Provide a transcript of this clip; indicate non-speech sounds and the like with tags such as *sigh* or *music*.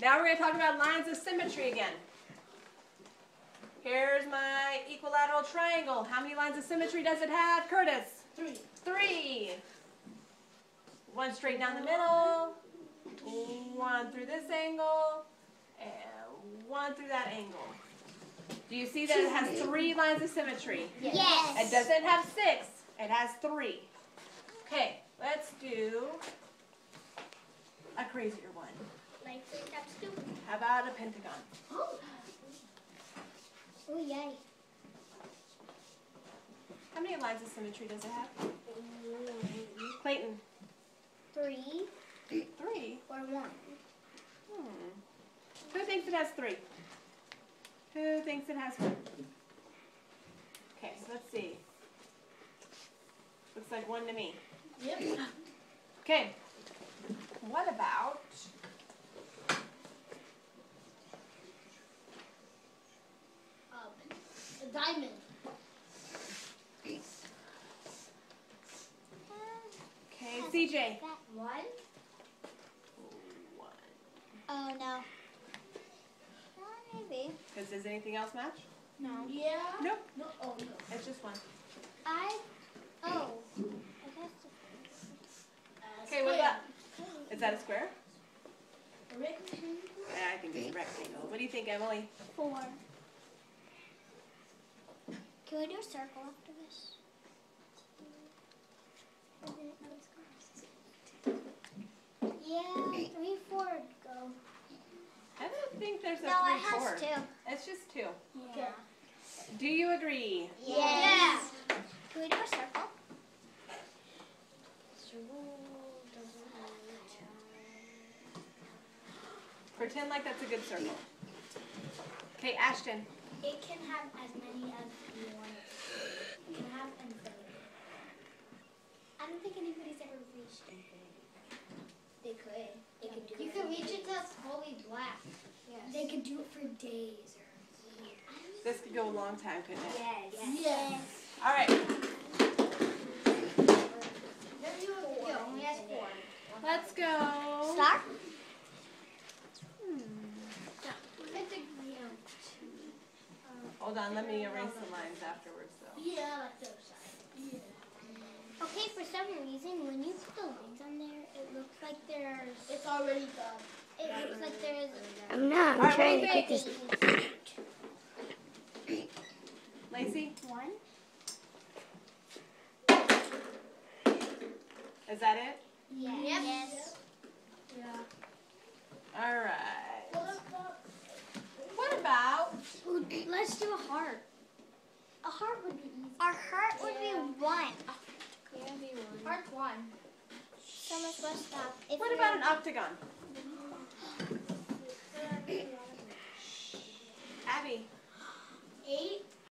Now we're going to talk about lines of symmetry again. Here's my equilateral triangle. How many lines of symmetry does it have, Curtis? Three. Three. One straight down the middle, one through this angle, and one through that angle. Do you see that it has three lines of symmetry? Yes. It doesn't have six, it has three. Okay, let's do a crazier one. Like that's two. How about a pentagon? Oh. Oh yay. How many lines of symmetry does it have? Clayton? Three Three. or one. Hmm. Who thinks it has three? Who thinks it has one? Okay, let's see. Looks like one to me. Yep. Okay. What about a diamond. okay, CJ? One. One. Oh no. Uh, maybe. Because does anything else match? No. Yeah. Nope. No. Oh no. It's just one. I. Oh. I guess. Okay, what about? Is that a square? A rectangle. Yeah, I think it's a rectangle. What do you think, Emily? Four. Can we do a circle after this? Yeah, three, four go. I don't think there's a No, it three, four. has two. It's just two. Okay. Do you agree? Yes. Can we do a circle? Pretend like that's a good circle. Okay, Ashton. It can have as many as you want. It can have infinity. I don't think anybody's ever reached infinity. They could. They could do You it. can reach it till it's fully black. Yes. They could do it for days or years. This could go a long time, couldn't it? Yes. Yes. All right, Then you would go. Only has four. let's go. Start. Hmm. Hold on, let me erase the lines afterwards, though. Yeah, like those sides. Yeah. Okay, for some reason, when you put the lines on there, it looks like there's. It's already done. It like there's. I'm not. I'm Alright, trying to wait, get this. *coughs* Lacey, One. is that it? Yes. Yes. Yeah. All right. What about What about? Let's do a heart. A heart would be easy. Our heart would be one. part one? So much less stop. If What about an octagon?